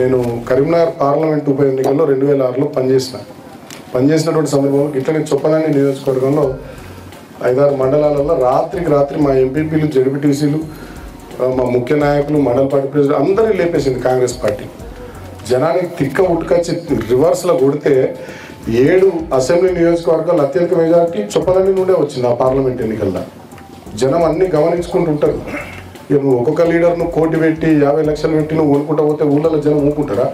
నేను కరీంనగర్ పార్లమెంట్ ఉప ఎన్నికల్లో రెండు వేల ఆరులో పనిచేసిన. పనిచేసినటువంటి సందర్భంలో ఇట్లనే చొప్పదండి నియోజకవర్గంలో ఐదారు మండలాలలో రాత్రికి రాత్రి మా ఎంపీపీలు జడ్పీటీసీలు మా ముఖ్య నాయకులు మండల పార్టీ ప్రెసిడెంట్ అందరినీ లేపేసింది కాంగ్రెస్ పార్టీ. జనానికి తిక్క ఉట్టుకొచ్చి రివర్స్లో కొడితే ఏడు అసెంబ్లీ నియోజకవర్గాలు అత్యధిక మెజార్టీ చొప్పదండి నుండే వచ్చింది ఆ పార్లమెంట్ ఎన్నికల్లో. జనం అన్ని గమనించుకుంటుంటారు ఒక్కొక్క లీడర్ను కోటి పెట్టి యాభై లక్షలు పెట్టి నువ్వు ఊనుకుంటా పోతే ఊళ్ళలో జనం ఊరుకుంటారా?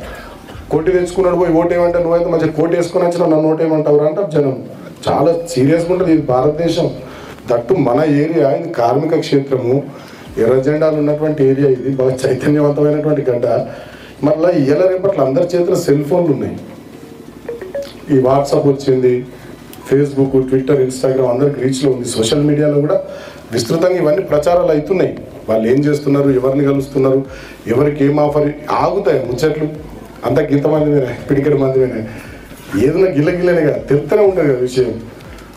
కోటి తెచ్చుకున్నాడు పోయి ఓటేయమంటే నువ్వైతే మంచిగా కోటి వేసుకుని వచ్చినా నన్ను ఓటేయమంటావు అంటారు జనం. చాలా సీరియస్గా ఉంటుంది ఇది భారతదేశం. దట్టు మన ఏరియా ఇది కార్మిక క్షేత్రము. ఎర్ర జెండాలు ఉన్నటువంటి ఏరియా ఇది బాగా చైతన్యవంతమైనటువంటి గడ్డ. మళ్ళీ ఇయ్యాల రేపట్ల అందరి చేతిలో సెల్ ఫోన్లు ఉన్నాయి. ఈ వాట్సాప్ వచ్చింది ఫేస్బుక్ ట్విట్టర్ ఇన్స్టాగ్రామ్ అందరికి రీచ్లో ఉంది. సోషల్ మీడియాలో కూడా విస్తృతంగా ఇవన్నీ ప్రచారాలు అవుతున్నాయి. వాళ్ళు ఏం చేస్తున్నారు? ఎవరిని కలుస్తున్నారు? ఎవరికి ఏం ఆఫర్? ఆగుతాయి ముచ్చట్లు. అంత గీత మందిమేనే పిడికడి మందిమేనే. ఏదైనా గిల్ల గిల్లనే కదా తెలుస్తూనే ఉంటుంది కదా విషయం.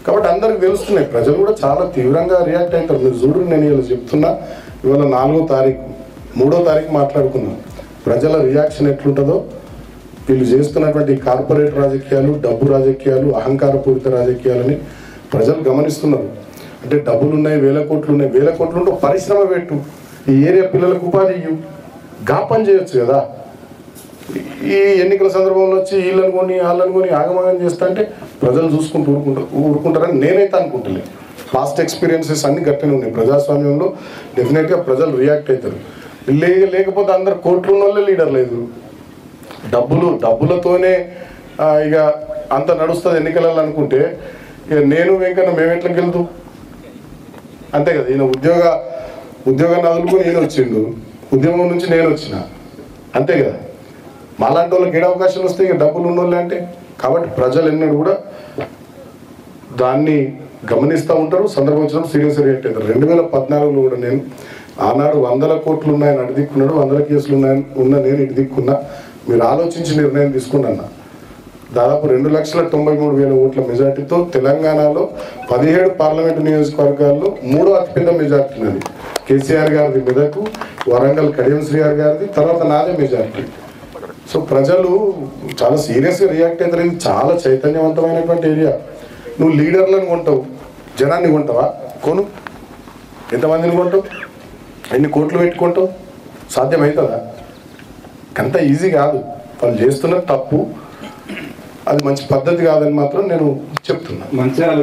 కాబట్టి అందరికి తెలుస్తున్నాయి. ప్రజలు కూడా చాలా తీవ్రంగా రియాక్ట్ అవుతారు. మీరు చూడు నేను ఇలా చెప్తున్నా. ఇవాళ నాలుగో తారీఖు మూడో తారీఖు మాట్లాడుకున్నాం ప్రజల రియాక్షన్ ఎట్లుంటుందో వీళ్ళు చేస్తున్నటువంటి కార్పొరేట్ రాజకీయాలు డబ్బు రాజకీయాలు అహంకారపూరిత రాజకీయాలని ప్రజలు గమనిస్తున్నారు. అంటే డబ్బులు ఉన్నాయి వేల కోట్లు ఉన్నాయి వేల కోట్లు ఉంటే పరిశ్రమ పెట్టు. ఈ ఏరియా పిల్లలకు ఉపాధి ఇయ్యు. గా పని చేయొచ్చు కదా. ఈ ఎన్నికల సందర్భంలో వచ్చి వీళ్ళని కొని వాళ్ళని కొని ఆగమాగం చేస్తా అంటే ప్రజలు చూసుకుంటూ ఊరుకుంటారు. ఊరుకుంటారని నేనైతే అనుకుంటలే పాస్ట్ ఎక్స్పీరియన్సెస్ అన్ని గట్టినే ఉన్నాయి. ప్రజాస్వామ్యంలో డెఫినెట్గా ప్రజలు రియాక్ట్ అవుతారు. లే లేకపోతే అందరు కోట్లు ఉన్న వాళ్ళే లీడర్ లేదు డబ్బులు డబ్బులతోనే ఇక అంత నడుస్తుంది ఎన్నికలలో అనుకుంటే ఇక నేను వెంకన్న మేము ఎట్లకి వెళ్తాం అంతే కదా ఈయన ఉద్యోగ ఉద్యోగాన్ని వదులుకొని ఈయన వచ్చిండు. ఉద్యమం నుంచి నేను వచ్చిన. అంతే కదా. మాలాంటి వాళ్ళకి ఏడు అవకాశాలు వస్తాయి ఇక డబ్బులు ఉన్నోళ్ళే అంటే కాబట్టి ప్రజలు ఎన్నడూ కూడా దాన్ని గమనిస్తూ ఉంటారు. సందర్భం వచ్చినప్పుడు సీరియస్ రియాక్ట్ అవుతారు. రెండు వేల పద్నాలుగులో కూడా నేను ఆనాడు వందల కోట్లు ఉన్నాయని అటు దిక్కున్నాడు వందల కేసులు ఉన్నాయని ఉన్న నేను ఇటు దిక్కున్నా. మీరు ఆలోచించి నిర్ణయం తీసుకున్నా దాదాపు రెండు లక్షల తొంభై మూడు వేల ఓట్ల మెజార్టీతో తెలంగాణలో పదిహేడు పార్లమెంటు నియోజకవర్గాల్లో మూడో అతిపెద్ద మెజార్టీ ఉన్నది. కేసీఆర్ గారిది మెదకు వరంగల్ కడియం శ్రీఆర్ గారిది తర్వాత నాదే మెజార్టీ. సో ప్రజలు చాలా సీరియస్గా రియాక్ట్ అవుతారు ఇది చాలా చైతన్యవంతమైనటువంటి ఏరియా. నువ్వు లీడర్లను కొంటావు. జనాన్ని కొంటావా? కొను. ఎంతమందిని కొంటావు? ఎన్ని కోట్లు పెట్టుకుంటావు? సాధ్యమవుతుందా అంత ఈజీ కాదు. వాళ్ళు చేస్తున్న తప్పు అది మంచి పద్ధతి కాదని మాత్రం నేను చెప్తున్నా. మంచిర్యాల